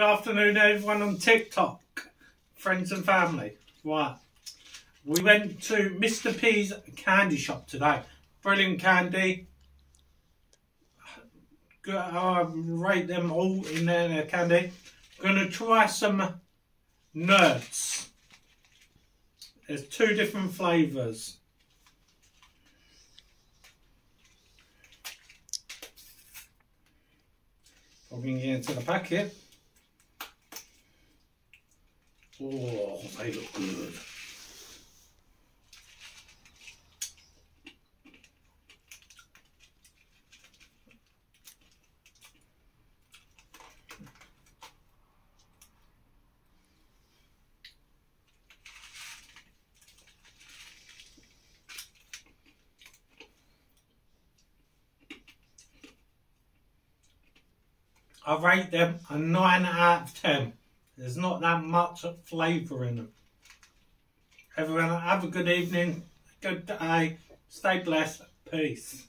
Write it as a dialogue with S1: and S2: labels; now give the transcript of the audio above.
S1: Good afternoon, everyone on TikTok, friends and family. Right, we went to Mr. P's candy shop today. Brilliant candy. Good, I rate them all in their candy. Gonna try some Nerds. There's two different flavours. Popping it into the packet. Oh, they look good. I rate them a 9 out of 10. There's not that much flavour in them. Everyone have a good evening, good day, stay blessed, peace.